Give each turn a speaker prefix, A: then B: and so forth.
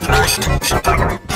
A: Proszę, przypadły.